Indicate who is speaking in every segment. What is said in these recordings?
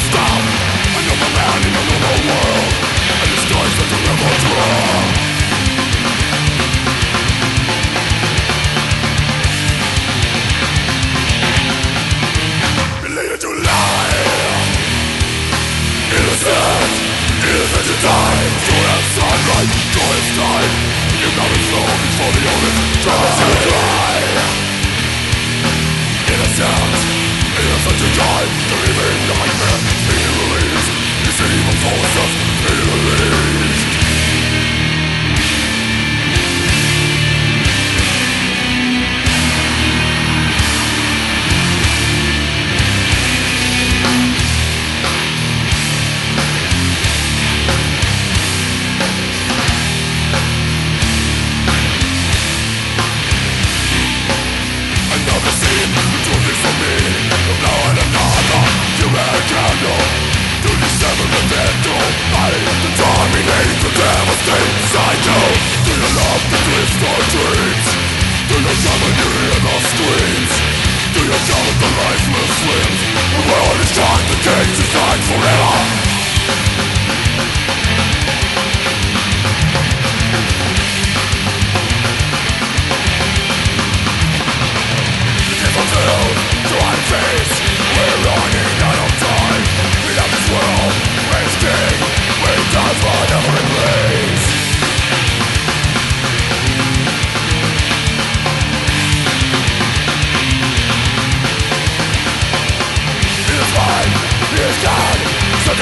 Speaker 1: stop I know the man in the normal world And the stars that will never draw to lie Innocent Innocent to die time You before the time such a time to live in nightmare. Feel the leaves, you see them. Feel. devil's Do you love to twist our dreams? Do you hear the
Speaker 2: screams? Do you the
Speaker 1: lifeless limbs? We will destroy the gates forever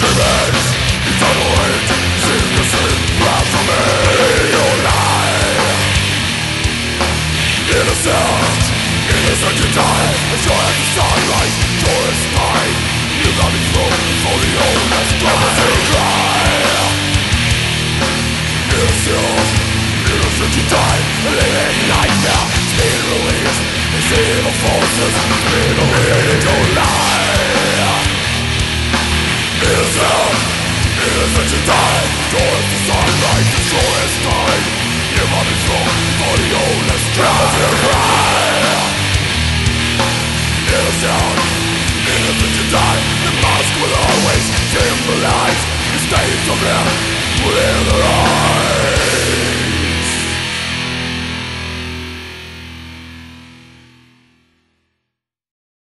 Speaker 1: You Innocent, innocent to die Enjoy the sunlight, tourist night You got me through for the oldest Promise to cry Innocent, innocent to die Living nightmare, being released These evil forces, being released to lie Innocent, innocent to die Towards the sunlight, through for the oldest cry Innocent, innocent to die The mask will always symbolize The states of them within their eyes